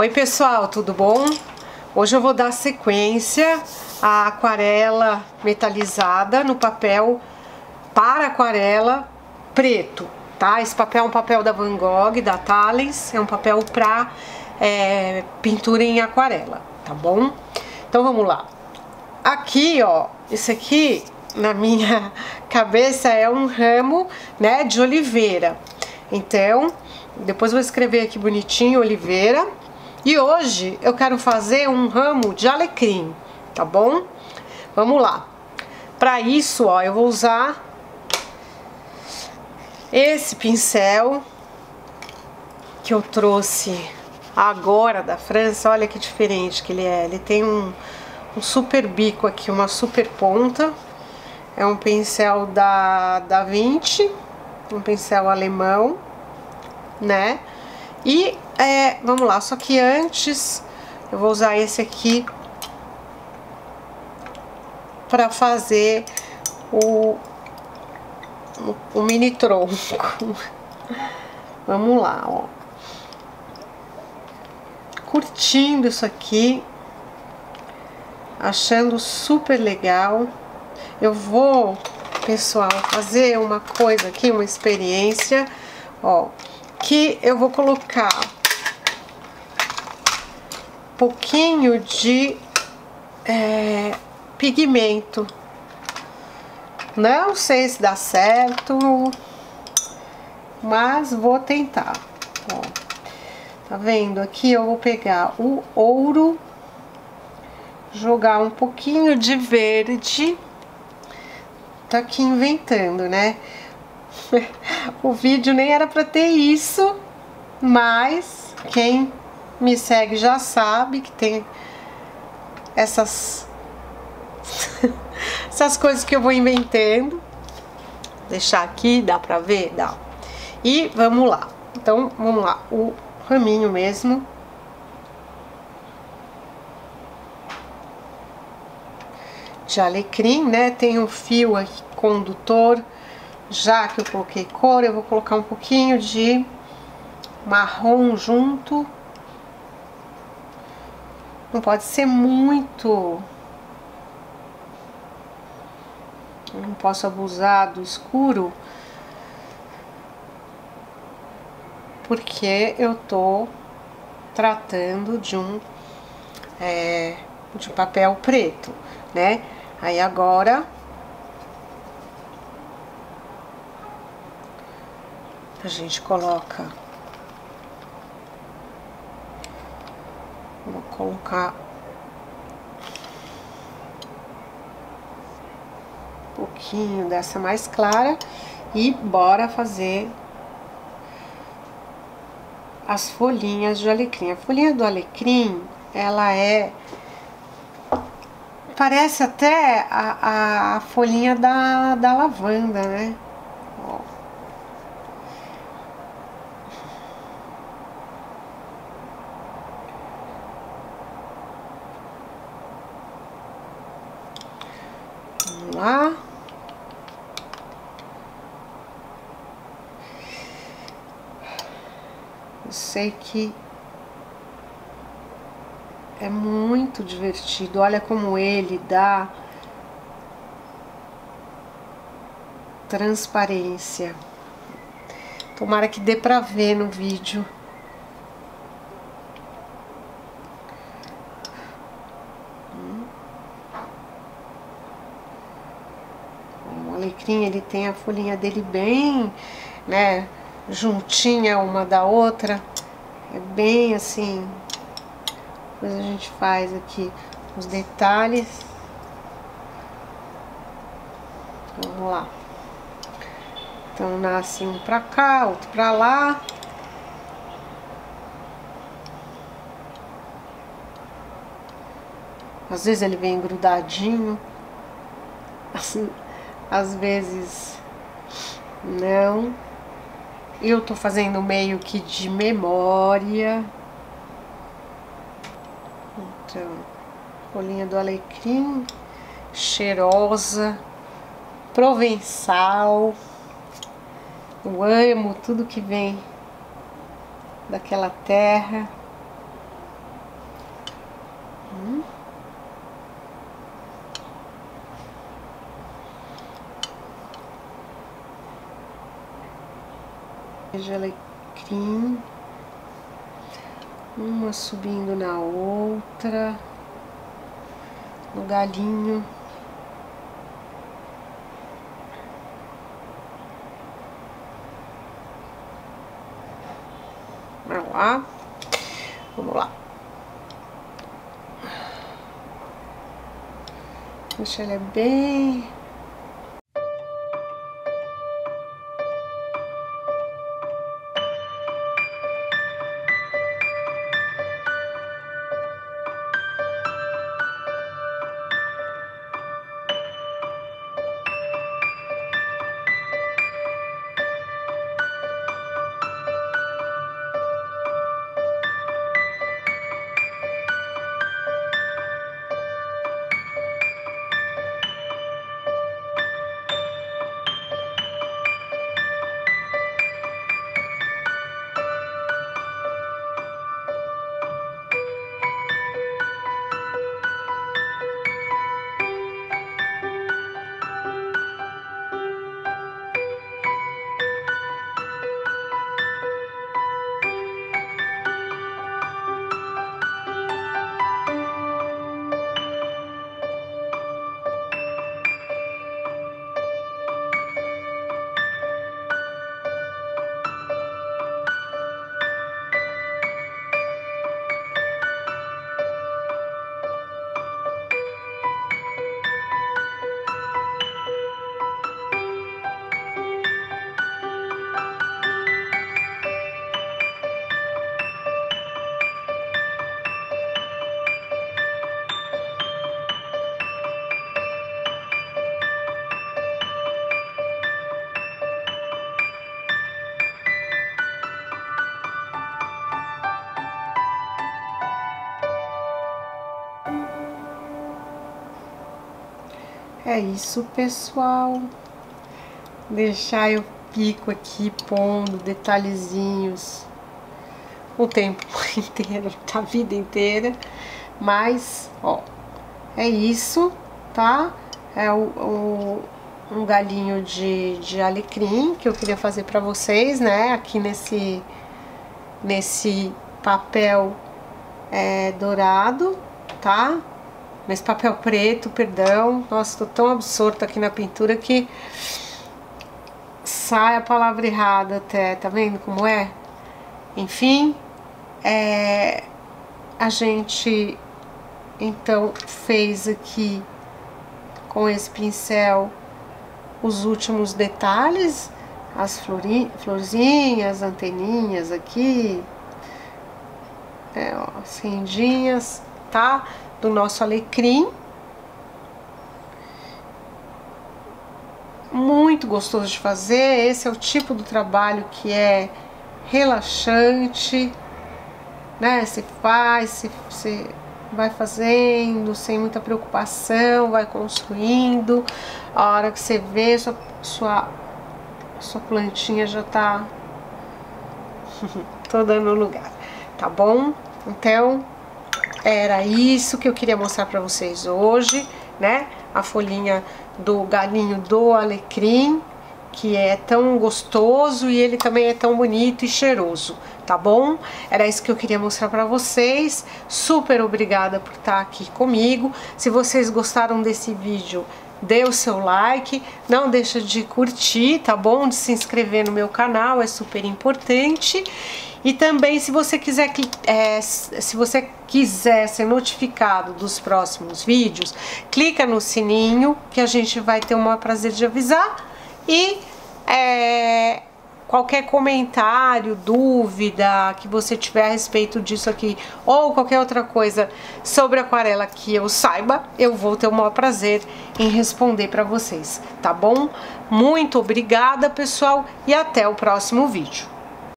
Oi pessoal, tudo bom? Hoje eu vou dar sequência à aquarela metalizada no papel para aquarela preto, tá? Esse papel é um papel da Van Gogh, da Thales, é um papel para é, pintura em aquarela, tá bom? Então vamos lá. Aqui, ó, esse aqui na minha cabeça é um ramo, né, de oliveira. Então, depois vou escrever aqui bonitinho oliveira e hoje eu quero fazer um ramo de alecrim, tá bom? Vamos lá. Para isso, ó, eu vou usar esse pincel que eu trouxe agora da França. Olha que diferente que ele é. Ele tem um, um super bico aqui, uma super ponta. É um pincel da, da 20, um pincel alemão, né? E é, vamos lá, só que antes eu vou usar esse aqui para fazer o, o, o mini tronco. vamos lá, ó. Curtindo isso aqui, achando super legal. Eu vou, pessoal, fazer uma coisa aqui, uma experiência, ó que eu vou colocar pouquinho de é, pigmento. Não sei se dá certo, mas vou tentar. Ó, tá vendo? Aqui eu vou pegar o ouro, jogar um pouquinho de verde. Tá aqui inventando, né? o vídeo nem era para ter isso, mas quem me segue já sabe que tem essas essas coisas que eu vou inventando. Deixar aqui, dá pra ver? Dá. E vamos lá. Então, vamos lá. O raminho mesmo. De alecrim, né? Tem um fio aqui condutor já que eu coloquei cor, eu vou colocar um pouquinho de marrom junto. Não pode ser muito... não posso abusar do escuro. Porque eu tô tratando de um... É, de papel preto, né? Aí agora a gente coloca vou colocar um pouquinho dessa mais clara e bora fazer as folhinhas de alecrim. A folhinha do alecrim, ela é parece até a, a folhinha da, da lavanda, né? lá. Eu sei que é muito divertido. Olha como ele dá transparência. Tomara que dê pra ver no vídeo. alecrim, ele tem a folhinha dele bem, né, juntinha uma da outra. É bem assim, depois a gente faz aqui os detalhes. Vamos lá. Então nasce um pra cá, outro pra lá. Às vezes ele vem grudadinho. Assim, às vezes não. Eu tô fazendo meio que de memória. Então, folhinha do alecrim, cheirosa, provençal. Eu amo tudo que vem daquela terra. De alecrim, uma subindo na outra, no galinho. Lá. Vamos lá. Deixa ele bem É isso, pessoal. Deixar eu pico aqui pondo detalhezinhos o tempo inteiro, a vida inteira. Mas, ó, é isso, tá? É o, o um galinho de, de alecrim que eu queria fazer pra vocês, né? Aqui nesse, nesse papel é, dourado, tá? Nesse papel preto, perdão. Nossa, tô tão absorta aqui na pintura que sai a palavra errada até, tá vendo como é? Enfim, é, a gente então fez aqui com esse pincel os últimos detalhes, as florzinhas, anteninhas aqui, é, ó, tá? Do nosso alecrim. Muito gostoso de fazer, esse é o tipo do trabalho que é relaxante, né? Você faz, você, vai fazendo sem muita preocupação, vai construindo. A hora que você vê, sua, sua, sua plantinha já tá toda no lugar, tá bom? Então, era isso que eu queria mostrar para vocês hoje, né? A folhinha do galinho do alecrim, que é tão gostoso e ele também é tão bonito e cheiroso, tá bom? Era isso que eu queria mostrar para vocês. Super obrigada por estar aqui comigo. Se vocês gostaram desse vídeo, dê o seu like, não deixa de curtir, tá bom? De se inscrever no meu canal, é super importante. E também se você quiser é, se você quiser ser notificado dos próximos vídeos, clica no sininho que a gente vai ter o maior prazer de avisar e é, qualquer comentário, dúvida que você tiver a respeito disso aqui ou qualquer outra coisa sobre aquarela que eu saiba, eu vou ter o maior prazer em responder para vocês, tá bom? Muito obrigada, pessoal, e até o próximo vídeo.